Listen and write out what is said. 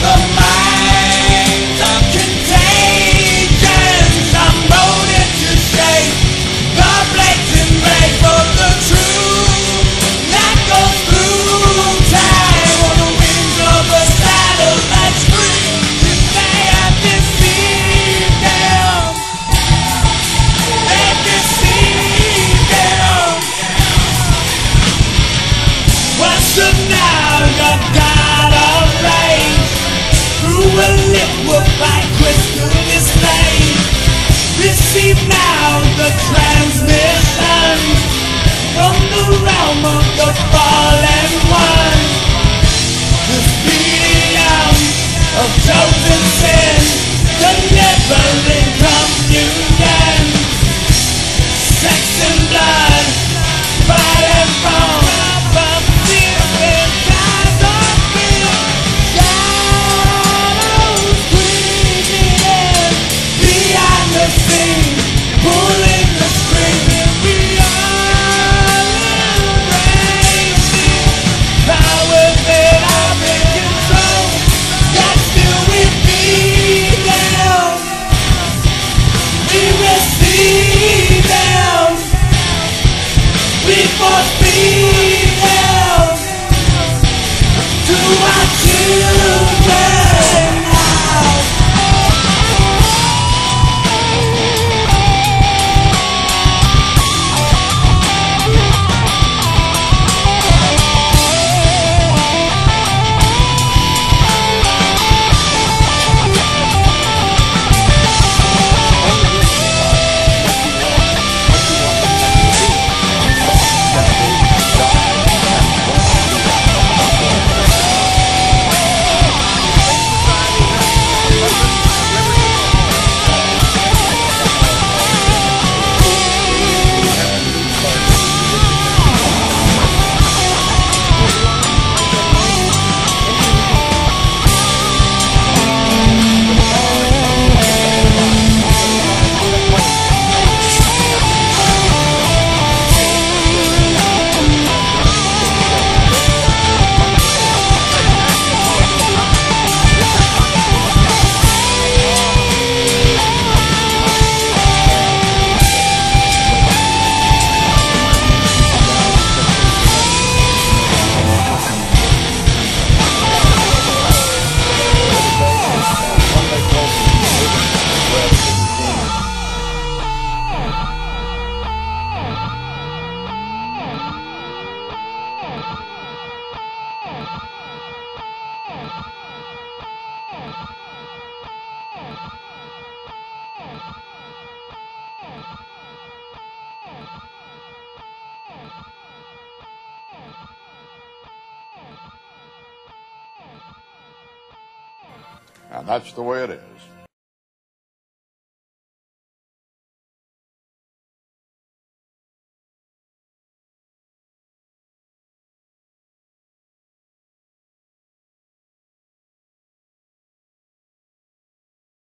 the of the transmissions From the realm of the fallen ones The medium of chosen sin The never-ending communion. Sex and blood. must be And that's the way it is.